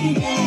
Yeah.